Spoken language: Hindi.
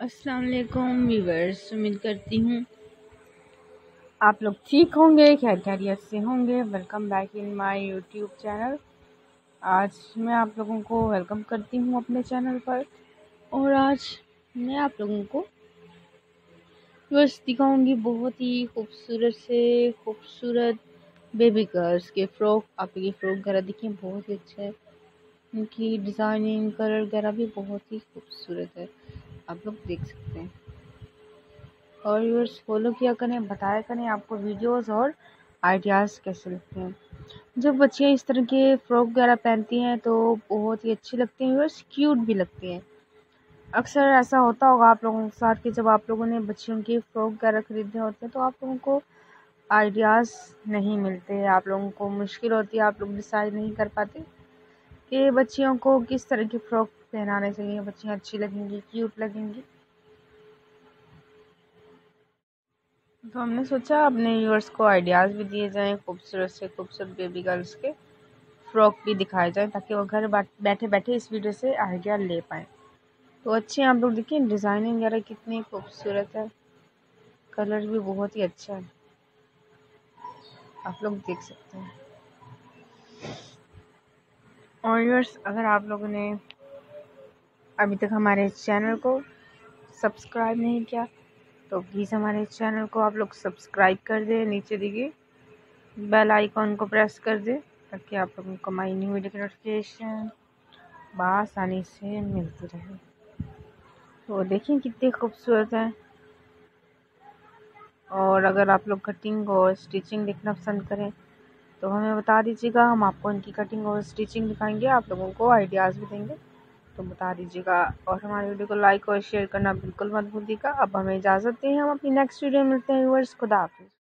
अस्सलाम वालेकुम व्यूवर्स उम्मीद करती हूँ। आप लोग ठीक होंगे खैर खैरियत से होंगे। Welcome back in my YouTube channel आज मैं आप लोगों को वेलकम करती हूँ अपने चैनल पर। और आज मैं आप लोगों को बस दिखाऊँगी बहुत ही खूबसूरत से खूबसूरत बेबी गर्ल्स के फ़्रॉक आप ये फ़्रॉक वगैरह देखिए, बहुत ही अच्छा है। इनकी डिज़ाइनिंग कलर वगैरह भी बहुत ही खूबसूरत है। आप लोग देख सकते हैं। और व्यूअर्स फॉलो किया करें, बताया करें आपको वीडियोस और आइडियाज़ कैसे लगते हैं। जब बच्चियाँ इस तरह के फ्रॉक वगैरह पहनती हैं तो बहुत ही अच्छी लगती हैं व्यूअर्स क्यूट भी लगती हैं। अक्सर ऐसा होता होगा आप लोगों के साथ कि जब आप लोगों ने बच्चियों के फ्रॉक वगैरह ख़रीदने होते हैं तो आप लोगों को आइडियाज़ नहीं मिलते, आप लोगों को मुश्किल होती है, आप लोग डिसाइड नहीं कर पाते कि बच्चियों को किस तरह की फ़्रॉक पहनाने चाहिए बच्चियाँ अच्छी लगेंगी क्यूट लगेंगी। तो हमने सोचा अपने व्यूअर्स को आइडियाज़ भी दिए जाएँ खूबसूरत से खूबसूरत बेबी गर्ल्स के फ्रॉक भी दिखाए जाएँ, ताकि वो घर बैठे बैठे इस वीडियो से आइडिया ले पाएँ। तो अच्छे आप लोग देखिए डिज़ाइनिंग वगैरह कितनी खूबसूरत है। कलर भी बहुत ही अच्छा है। आप लोग देख सकते हैं। और व्यूअर्स अगर आप लोगों ने अभी तक हमारे चैनल को सब्सक्राइब नहीं किया तो प्लीज़ हमारे चैनल को आप लोग सब्सक्राइब कर दें, नीचे देखिए बेल आइकॉन को प्रेस कर दें, ताकि आप लोगों को हमारी न्यू वीडियो नोटिफिकेशन बसानी से मिलती रहे। तो देखिए कितनी खूबसूरत है। और अगर आप लोग कटिंग और स्टिचिंग देखना पसंद करें तो हमें बता दीजिएगा, हम आपको इनकी कटिंग और स्टिचिंग दिखाएँगे, आप लोगों को आइडियाज़ भी देंगे। तो बता दीजिएगा और हमारे वीडियो को लाइक और शेयर करना बिल्कुल मत भूलिएगा। अब हमें इजाज़त दें हम अपनी नेक्स्ट वीडियो में मिलते हैं व्यूवर्स खुदा हाफिज़।